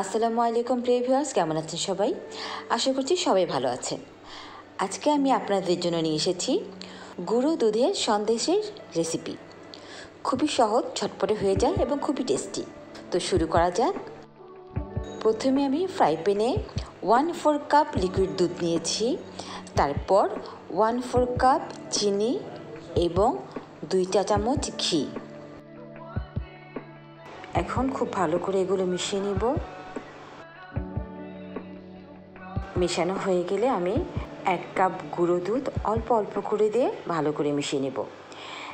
আসসালামু আলাইকুম, প্রিয় কেমন আছেন সবাই? আশা করছি সবাই ভালো আছেন। আজকে আমি আপনাদের জন্য নিয়ে এসেছি গুঁড়ো দুধের সন্দেশের রেসিপি। খুবই সহজ, ছটপটে হয়ে যায় এবং খুবই টেস্টি। তো শুরু করা যাক। প্রথমে আমি ফ্রাই প্যানে ওয়ান ফোর কাপ লিকুইড দুধ নিয়েছি। তারপর ওয়ান ফোর কাপ চিনি এবং দুই চা চামচ ঘি। এখন খুব ভালো করে এগুলো মিশিয়ে নিব। মেশানো হয়ে গেলে আমি এক কাপ গুঁড়ো দুধ অল্প অল্প করে দিয়ে ভালো করে মিশিয়ে নেব।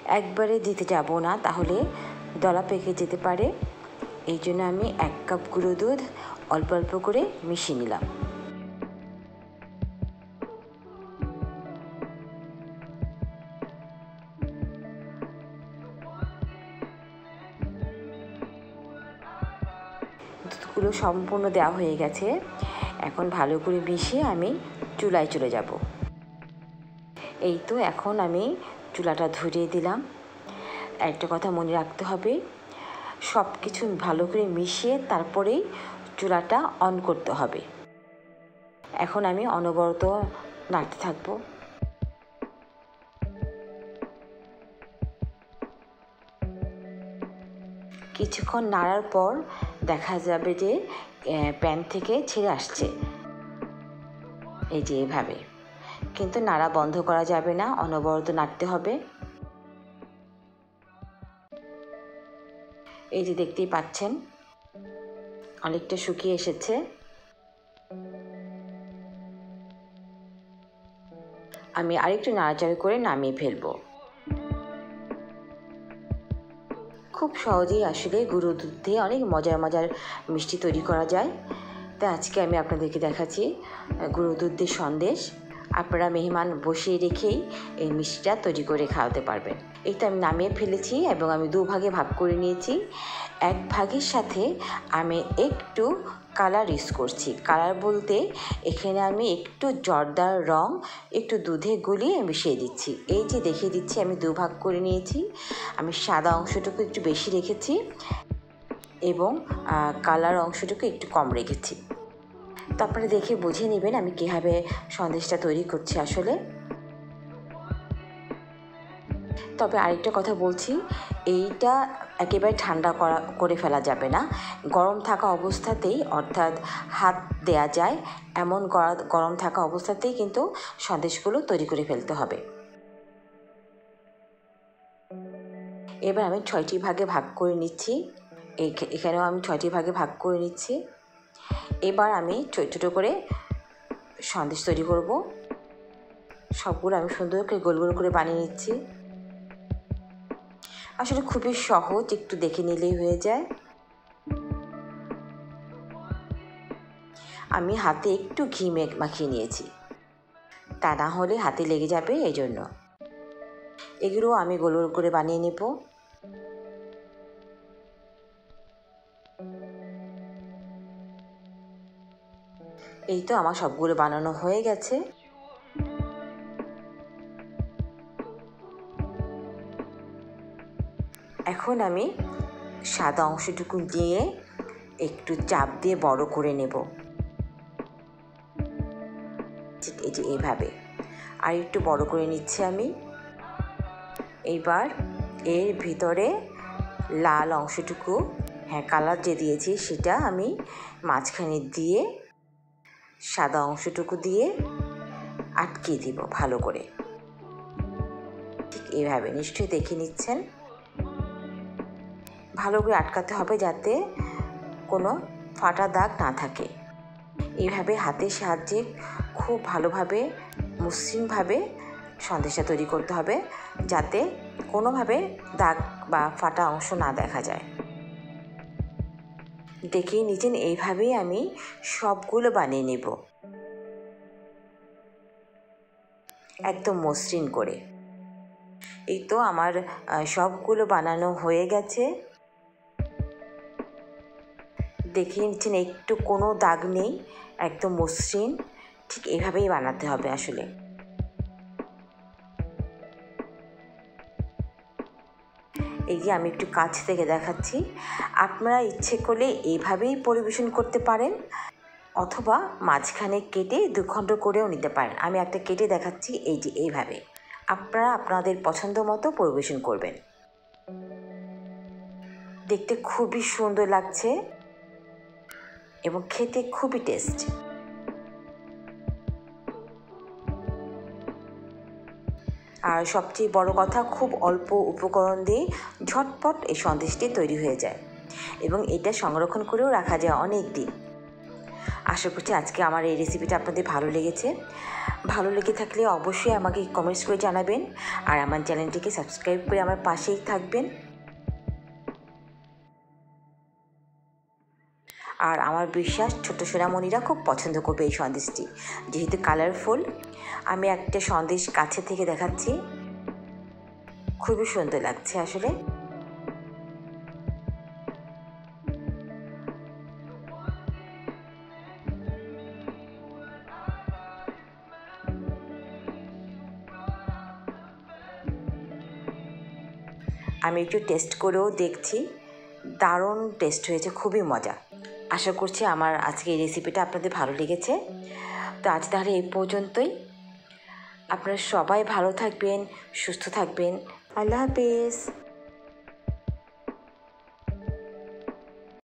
একবারে দিতে যাব না, তাহলে দলা পেকে যেতে পারে। এই জন্য আমি এক কাপ গুঁড়ো দুধ অল্প অল্প করে মিশিয়ে নিলাম। দুধগুলো সম্পূর্ণ দেওয়া হয়ে গেছে। এখন ভালো করে মিশিয়ে আমি চুলায় চলে যাব। এই তো এখন আমি চুলাটা ধরিয়ে দিলাম। একটা কথা মনে রাখতে হবে সব কিছু ভালো করে মিশিয়ে তারপরেই চুলাটা অন করতে হবে। এখন আমি অনবরত নাড়তে থাকব। কিছুক্ষণ নাড়ার পর দেখা যাবে যে প্যান থেকে ছেড়ে আসছে। এই যে এভাবে। কিন্তু নাড়া বন্ধ করা যাবে না, অনবরত নাড়তে হবে। এই যে দেখতেই পাচ্ছেন, অনেকটা শুকিয়ে এসেছে। আমি আরেকটু নাড়াচাড়া করে নামিয়ে ফেলব। খুব সহজেই আসলে গুঁড়ো দুধ দিয়ে অনেক মজার মজার মিষ্টি তৈরি করা যায়। তাই আজকে আমি আপনাদেরকে দেখাচ্ছি গুঁড়ো দুধ দিয়ে সন্দেশ। আপনারা মেহমান বসিয়ে রেখেই এই মিষ্টিটা তৈরি করে খাওয়াতে পারবেন। তো আমি নামিয়ে ফেলেছি এবং আমি দু ভাগে করে নিয়েছি। এক ভাগের সাথে আমি একটু কালার ইউজ করছি। কালার বলতে এখানে আমি একটু জর্দার রং, একটু দুধে গুলিয়ে মিশিয়ে দিচ্ছি। এই যে দেখিয়ে দিচ্ছি, আমি দু ভাগ করে নিয়েছি। আমি সাদা অংশটুকু একটু বেশি রেখেছি এবং কালার অংশটুকু একটু কম রেখেছি। তারপরে দেখে বুঝে নেবেন আমি কীভাবে সন্দেশটা তৈরি করছি আসলে। তবে আরেকটা কথা বলছি, এইটা একেবারে ঠান্ডা করা, করে ফেলা যাবে না। গরম থাকা অবস্থাতেই, অর্থাৎ হাত দেয়া যায়, এমন গরম থাকা অবস্থাতেই কিন্তু সন্দেশগুলো তৈরি করে ফেলতে হবে। এবার আমি ছয়টি ভাগে ভাগ করে নিচ্ছি। এখানেও আমি ছয়টি ভাগে ভাগ করে নিচ্ছি। এবার আমি ছোটো ছোটো করে সন্দেশ তৈরি করব। সবগুলো আমি সুন্দর করে গোল গোল করে বানিয়ে নিচ্ছি। আসলে খুবই সহজ, একটু দেখে নিলেই হয়ে যায়। আমি হাতে একটু ঘি মেঘ মাখিয়ে নিয়েছি। তা না হলে হাতে লেগে যাবে এই জন্য এগুলো আমি গোল গোল করে বানিয়ে নেব। এই তো আমার সবগুলো বানানো হয়ে গেছে। এখন আমি সাদা অংশটুকু দিয়ে একটু চাপ দিয়ে বড় করে নেব। ঠিক এই যে এইভাবে। আর একটু বড় করে নিচ্ছি আমি। এইবার এর ভিতরে লাল অংশটুকু হ্যাঁ কালার যে দিয়েছি সেটা আমি মাঝখানে দিয়ে সাদা অংশটুকু দিয়ে আটকে দিব ভালো করে। ঠিক এইভাবে। নিশ্চয়ই দেখে নিচ্ছেন? ভালো করে আটকাতে হবে যাতে কোনো ফাটা দাগ না থাকে। এইভাবে হাতের সাহায্যে খুব ভালোভাবে, মসৃণভাবে সন্দেশটা তৈরি করতে হবে যাতে কোনোভাবে দাগ বা ফাটা অংশ না দেখা যায়। দেখেই নিচেন এইভাবেই আমি সবগুলো বানিয়ে নেব। একদম মসৃণ করে। এই তো আমার সবগুলো বানানো হয়ে গেছে। দেখে নিচ্ছেন, একটু কোনো দাগ নেই, একদম মসৃণ। ঠিক এইভাবেই বানাতে হবে আসলে। এই যে আমি একটু কাছ থেকে দেখাচ্ছি। আপনারা ইচ্ছে করলে এইভাবেই পরিবেশন করতে পারেন, অথবা মাঝখানে কেটে দুখণ্ড করেও নিতে পারেন। আমি একটা কেটে দেখাচ্ছি, এই যে এইভাবে। আপনারা আপনাদের পছন্দ মতো পরিবেশন করবেন। দেখতে খুবই সুন্দর লাগছে। এবং খেতে খুবই টেস্ট। আর সবচেয়ে বড় কথা, খুব অল্প উপকরণ দিয়ে ঝটপট এই সন্দেশটি তৈরি হয়ে যায় এবং এটা সংরক্ষণ করেও রাখা যায় অনেক দিন। আশা করছি আজকে আমার এই রেসিপিটা আপনাদের ভালো লেগেছে। ভালো লেগে থাকলে অবশ্যই আমাকে কমেন্টস করে জানাবেন। আর আমার চ্যানেলটিকে সাবস্ক্রাইব করে আমার পাশেই থাকবেন। আর আমার বিশ্বাস ছোট সোনামণিরা খুব পছন্দ করবে এই সন্দেশটি। যেহেতু কালারফুল আমি একটা সন্দেশ কাছে থেকে দেখাচ্ছি। খুবই সুন্দর লাগছে আসলে। আমি একটু টেস্ট করেও দেখছি। দারুণ টেস্ট হয়েছে, খুবই মজা। আশা করছি আমার আজকে এই রেসিপিটা আপনাদের ভালো লেগেছে। তো আজ তাহলে এই পর্যন্তই। আপনারা সবাই ভালো থাকবেন, সুস্থ থাকবেন। আল্লাহ হাফেজ।